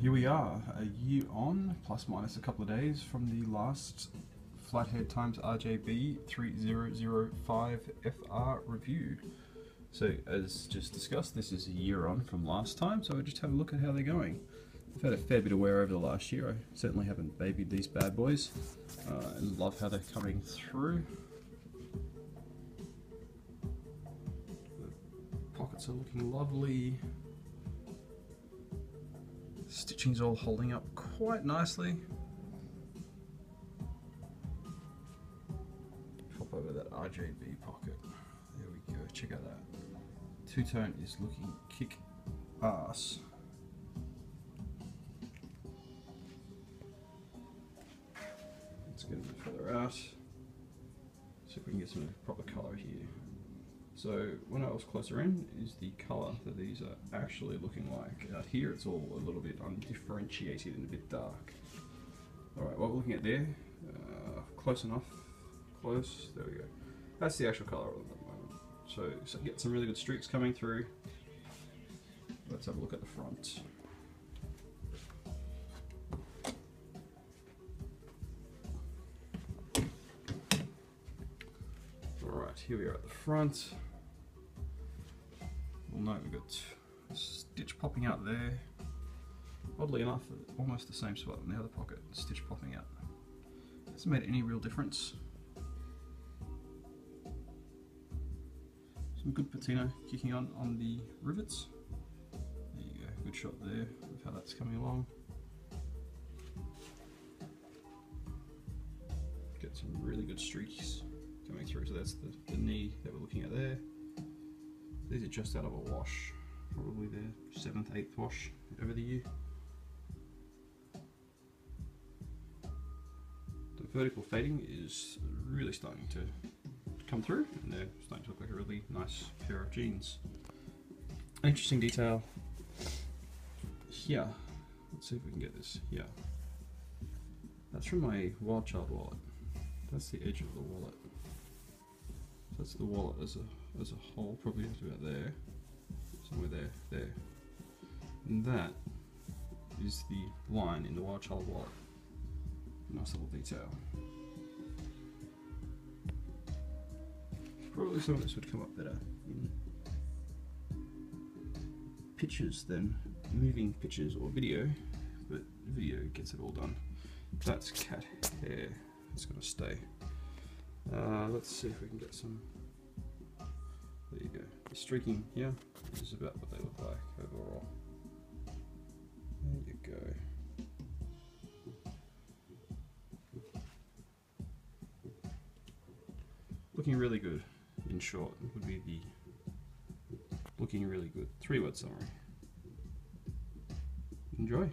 here we are, a year on, plus minus a couple of days from the last Flathead times RJB 3005FR review. So, as just discussed, this is a year on from last time, so I just have a look at how they're going. I've had a fair bit of wear over the last year. I certainly haven't babied these bad boys. Uh, and love how they're coming through. The pockets are looking lovely. Stitching's all holding up quite nicely. Pop over that RJB pocket. There we go, check out that. Two-tone is looking kick ass. Let's get a bit further out. See if we can get some proper colour here. So when I was closer in is the colour that these are actually looking like. Out here it's all a little bit undifferentiated and a bit dark. Alright, what we're looking at there, uh, close enough, close, there we go. That's the actual colour the moment. So, so get some really good streaks coming through. Let's have a look at the front. Here we are at the front. We'll note we've got a stitch popping out there. Oddly enough, almost the same spot in the other pocket, stitch popping out. Hasn't made any real difference. Some good patina kicking on on the rivets. There you go, good shot there of how that's coming along. Get some really good streaks coming through. So that's the, the knee that we're looking at there. These are just out of a wash, probably their seventh, eighth wash over the year. The vertical fading is really starting to come through and they're starting to look like a really nice pair of jeans. Interesting detail here. Let's see if we can get this here. That's from my Wild Child wallet. That's the edge of the wallet. That's the wallet as a as a whole, probably about there, somewhere there, there. And that is the line in the Wild Child wallet. Nice little detail. Probably some of this would come up better in pictures than moving pictures or video, but video gets it all done. That's cat hair. It's gonna stay. Uh, let's see if we can get some. There you go. The streaking here is about what they look like overall. There you go. Looking really good, in short, would be the looking really good. Three word summary. Enjoy.